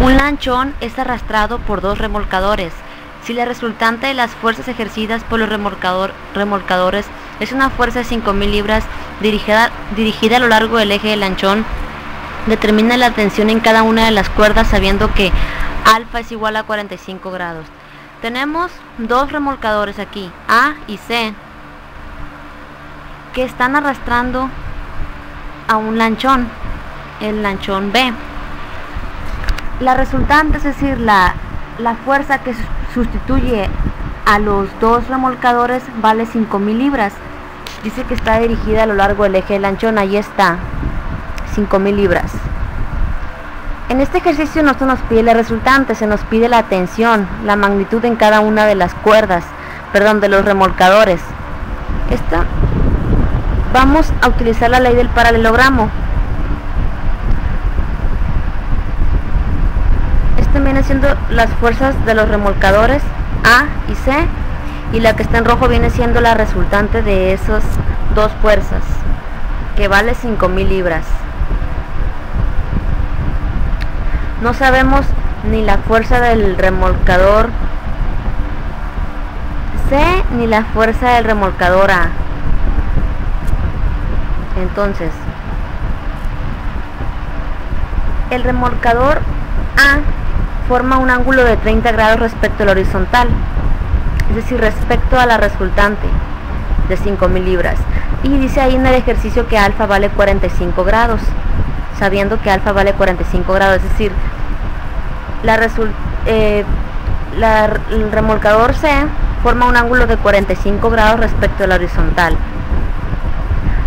Un lanchón es arrastrado por dos remolcadores. Si la resultante de las fuerzas ejercidas por los remolcador, remolcadores es una fuerza de 5.000 libras dirigida, dirigida a lo largo del eje del lanchón, determina la tensión en cada una de las cuerdas sabiendo que alfa es igual a 45 grados. Tenemos dos remolcadores aquí, A y C, que están arrastrando a un lanchón, el lanchón B. La resultante, es decir, la, la fuerza que sustituye a los dos remolcadores vale 5.000 libras. Dice que está dirigida a lo largo del eje del lanchón, ahí está, 5.000 libras. En este ejercicio no se nos pide la resultante, se nos pide la tensión, la magnitud en cada una de las cuerdas, perdón, de los remolcadores. Esta, vamos a utilizar la ley del paralelogramo. Este siendo las fuerzas de los remolcadores A y C y la que está en rojo viene siendo la resultante de esas dos fuerzas que vale 5000 libras. No sabemos ni la fuerza del remolcador C ni la fuerza del remolcador A. Entonces, el remolcador A forma un ángulo de 30 grados respecto al horizontal, es decir, respecto a la resultante de 5000 libras. Y dice ahí en el ejercicio que alfa vale 45 grados, sabiendo que alfa vale 45 grados, es decir, la eh, el remolcador C forma un ángulo de 45 grados respecto a la horizontal.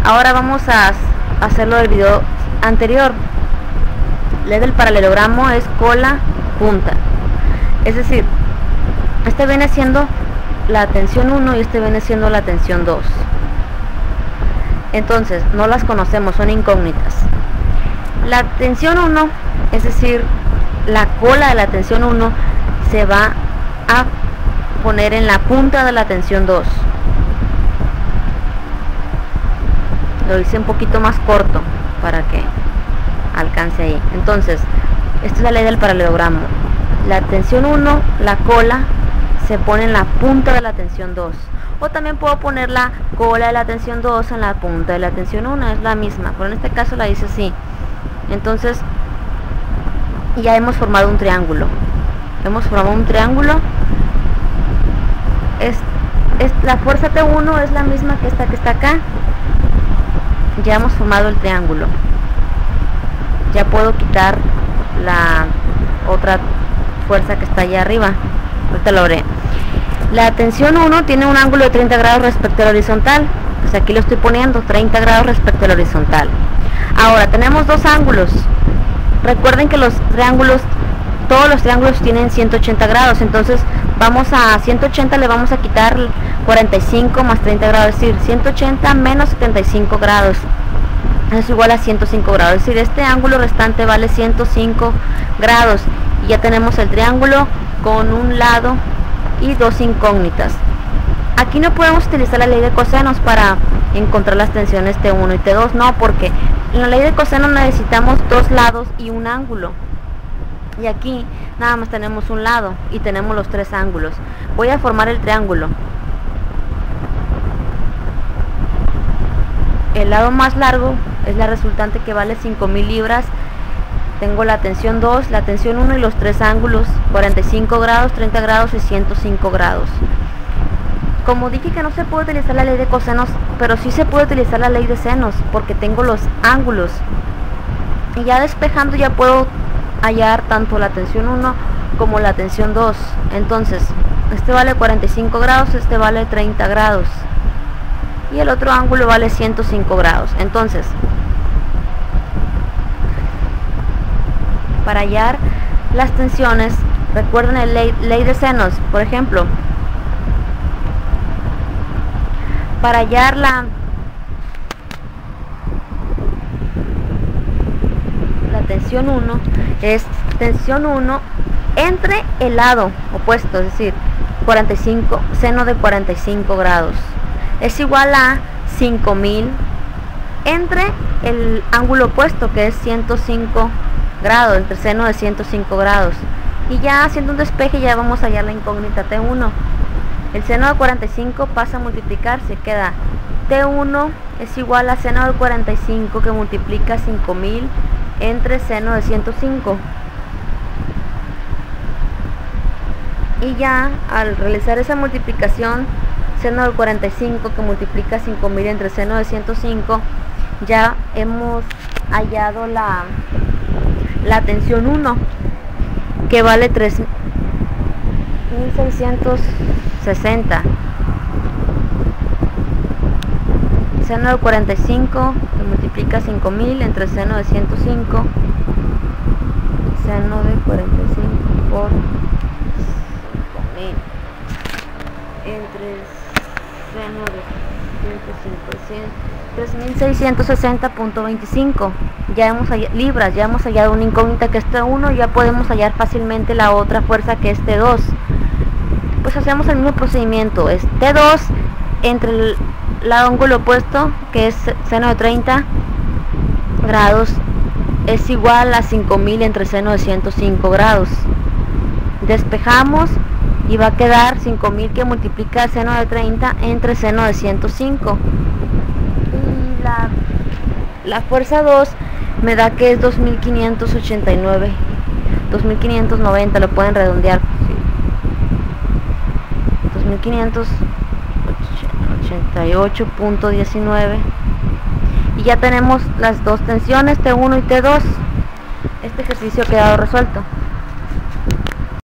Ahora vamos a hacerlo del video anterior. Ley del paralelogramo es cola punta. Es decir, este viene siendo la tensión 1 y este viene siendo la tensión 2. Entonces, no las conocemos, son incógnitas. La tensión 1, es decir, la cola de la tensión 1 se va a poner en la punta de la tensión 2. Lo hice un poquito más corto para que alcance ahí. Entonces, esta es la ley del paralelogramo. La tensión 1, la cola, se pone en la punta de la tensión 2. O también puedo poner la cola de la tensión 2 en la punta de la tensión 1, es la misma, pero en este caso la hice así. Entonces, ya hemos formado un triángulo. Hemos formado un triángulo. Es, es, la fuerza T1 es la misma que esta que está acá. Ya hemos formado el triángulo. Ya puedo quitar la otra fuerza que está allá arriba. Ahorita lo haré. La tensión 1 tiene un ángulo de 30 grados respecto al horizontal. Pues aquí lo estoy poniendo 30 grados respecto al horizontal. Ahora tenemos dos ángulos. Recuerden que los triángulos, todos los triángulos tienen 180 grados. Entonces vamos a 180 le vamos a quitar 45 más 30 grados. Es decir, 180 menos 75 grados es igual a 105 grados. Es decir, este ángulo restante vale 105 grados. Y ya tenemos el triángulo con un lado y dos incógnitas. Aquí no podemos utilizar la ley de cosenos para encontrar las tensiones T1 y T2, no, porque en la ley de cosenos necesitamos dos lados y un ángulo. Y aquí nada más tenemos un lado y tenemos los tres ángulos. Voy a formar el triángulo. El lado más largo es la resultante que vale 5000 libras. Tengo la tensión 2, la tensión 1 y los tres ángulos 45 grados, 30 grados y 105 grados. Como dije que no se puede utilizar la ley de cosenos pero sí se puede utilizar la ley de senos porque tengo los ángulos. Y ya despejando ya puedo hallar tanto la tensión 1 como la tensión 2 entonces este vale 45 grados este vale 30 grados y el otro ángulo vale 105 grados. Entonces para hallar las tensiones recuerden ley, ley de senos. Por ejemplo para hallar la la tensión 1 es tensión 1 entre el lado opuesto es decir 45 seno de 45 grados es igual a 5000 entre el ángulo opuesto que es 105 grados, entre seno de 105 grados. Y ya haciendo un despeje ya vamos a hallar la incógnita T1. El seno de 45 pasa a multiplicarse, queda T1 es igual a seno de 45 que multiplica 5000 entre seno de 105. Y ya al realizar esa multiplicación, seno del 45 que multiplica 5000 entre seno de 105, ya hemos hallado la, la tensión 1 que vale 3660 seno de 45 que multiplica 5000 entre seno de 105 seno de 45 por 5000 entre seno de 3660.25 ya hemos hallado, libras ya hemos hallado una incógnita que es T1 ya podemos hallar fácilmente la otra fuerza que es T2 pues hacemos el mismo procedimiento es T2 entre el lado ángulo opuesto que es seno de 30 grados es igual a 5000 entre seno de 105 grados. Despejamos y va a quedar 5000 que multiplica seno de 30 entre seno de 105 y la, la fuerza 2 me da que es 2589 2590 lo pueden redondear. 2588.19 y ya tenemos las dos tensiones T1 y T2 este ejercicio ha quedado resuelto